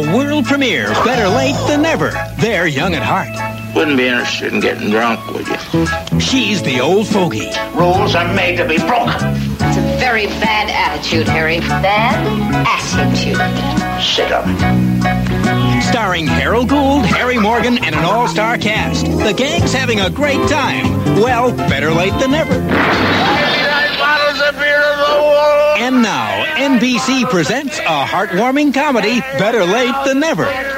world premiere, Better Late Than Never. They're young at heart. Wouldn't be interested in getting drunk, would you? She's the old fogey. Rules are made to be broken. It's a very bad attitude, Harry. Bad attitude. Sit up. Starring Harold Gould, Harry Morgan, and an all-star cast. The gang's having a great time. Well, better late than never. NBC presents a heartwarming comedy, Better Late Than Never.